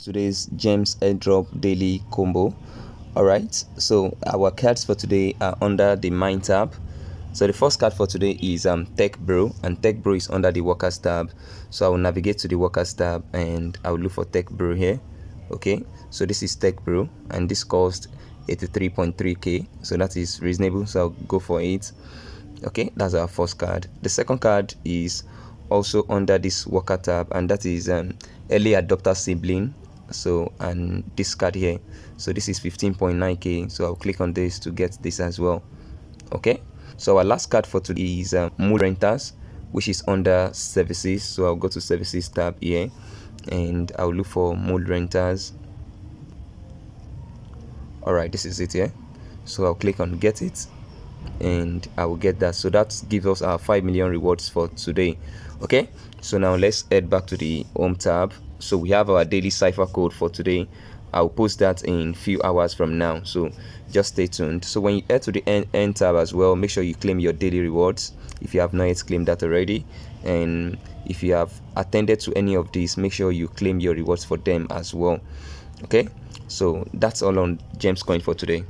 today's Gemz airdrop daily combo. All right so our cards for today are under the mine tab. So the first card for today is um tech bro and tech bro is under the workers tab. So i will navigate to the workers tab and i will look for tech bro here. Okay so this is tech bro and this cost 83.3k so that is reasonable so i'll go for it. Okay that's our first card. The second card is also under this worker tab and that is um early adopter sibling so and this card here. So this is 15.9k so i'll click on this to get this as well. Okay? So our last card for today is um, mood renters which is under services. So i'll go to services tab here. And i'll look for mood renters. All right this is it here so i'll click on get it and i will get that. So that gives us our 5 million rewards for today. Okay? So now let's head back to the home tab. So we have our daily cipher code for today. I'll post that in few hours from now. So just stay tuned. So when you head to the end, end tab as well make sure you claim your daily rewards. If you have not yet claimed that already and if you have attended to any of these make sure you claim your rewards for them as well. Okay? So that's all on Gemz coin for today